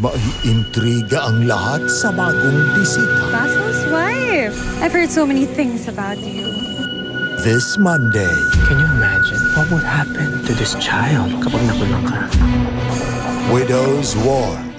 Maiintriga ang lahat sa bagong bisita. Basil's wife. I've heard so many things about you. This Monday, Can you imagine what would happen to this child kapag nakulong ka? Widow's War.